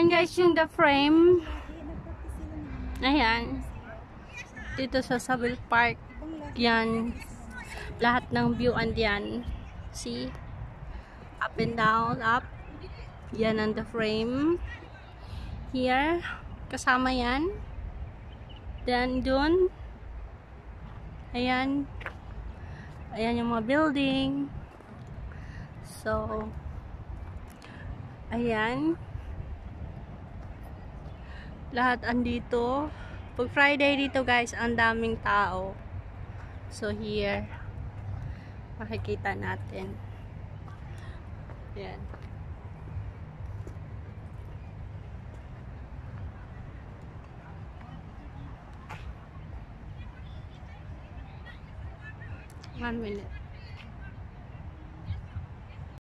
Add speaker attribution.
Speaker 1: Ayan guys, yung the frame. Ayan. Dito sa Savile Park. Yan. Lahat ng view andyan. See? Up and down, up. Yan ang the frame. Here. Kasama yan. Then, dun. Ayan. Ayan yung mga building. So, ayan. Lahat andito. Pag Friday dito guys, ang daming tao. So, here. Makikita natin. Ayan. One minute.